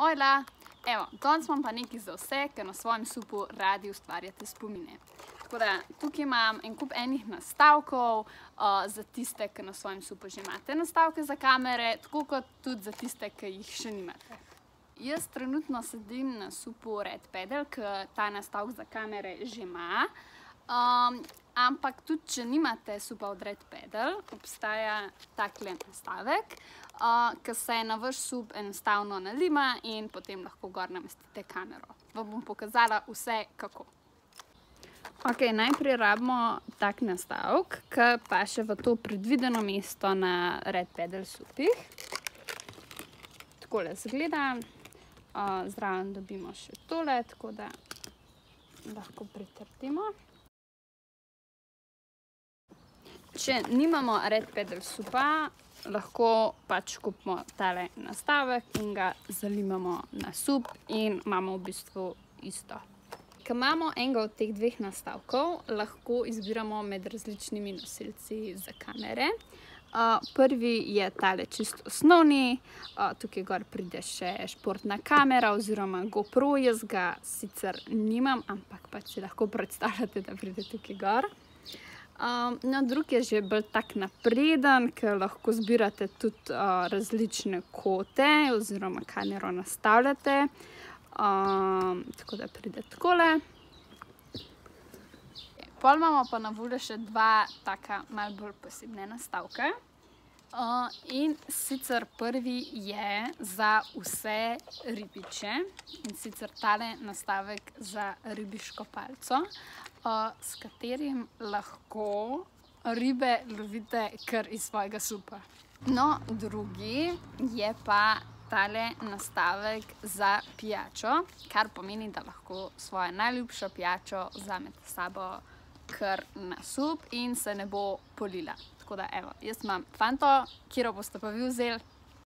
Ojla! Evo, danes imam pa nekaj za vse, ki na svojem supu radi ustvarjate spomine. Tako da, tukaj imam en kup enih nastavkov za tiste, ki na svojem supu že imate nastavke za kamere, tako kot tudi za tiste, ki jih še nimate. Jaz trenutno sedim na supu Red Pedal, ki ta nastavek za kamere že ima. Ampak tudi, če nimate supa od Red Pedal, obstaja takle nastavek, ki se na vaš sup enostavno nalima in potem lahko gor namestite kamero. Vam bom pokazala vse, kako. Ok, najprej rabimo tak nastavek, ki paše v to predvideno mesto na Red Pedal supih. Takole izgleda. Zraven dobimo še tole, tako da lahko pritrdimo. Če nimamo Red Pedal supa, lahko pač kupimo tale nastavek in ga zalimamo na sup in imamo v bistvu isto. Ke imamo enega od teh dveh nastavkov, lahko izbiramo med različnimi nosilci za kamere. Prvi je tale čisto osnovni, tukaj gor pride še športna kamera oziroma GoPro, jaz ga sicer nimam, ampak pač si lahko predstavljate, da pride tukaj gor. No, drugi je že bolj tak napreden, ker lahko zbirate tudi različne kote oziroma kamero nastavljate. Tako da pride takole. Pol imamo pa na voljo še dva taka malo bolj posebne nastavke. In sicer prvi je za vse ribiče, in sicer tale nastavek za ribiško palico, s katerim lahko ribe lovite kar iz svojega supa. No, drugi je pa tale nastavek za pijačo, kar pomeni, da lahko svojo najljubšo pijačo vzamete s sabo kar na sup in se ne bo polila. Tako da, evo, jaz imam Fanto, katero boste pa vi vzeli?